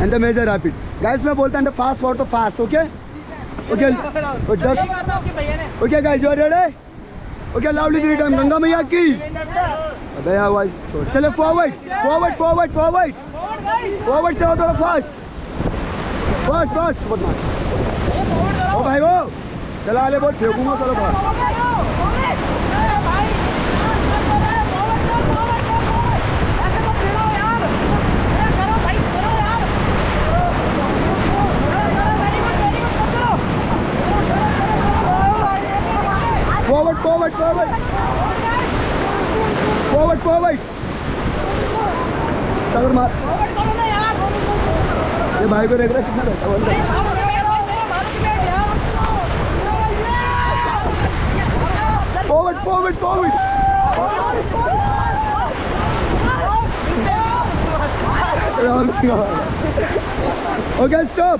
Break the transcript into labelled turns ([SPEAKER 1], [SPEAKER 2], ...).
[SPEAKER 1] and the major rapid guys main bolta and the fast forward to fast okay okay oh, just okay guys you are ready okay loudly three time ganga maiya ki अबे आवाज़ छोड़ चले forward forward forward forward forward चलो थोड़ा fast fast fast बदमाश ओ भाई वो चला ले बोल फेंकूँगा चलो fast forward, forward, forward, forward, forward. टक्कर मार ये भाई को देख रहा है कितना बैठा हुआ अंदर forward, forward, forward. Okay, stop.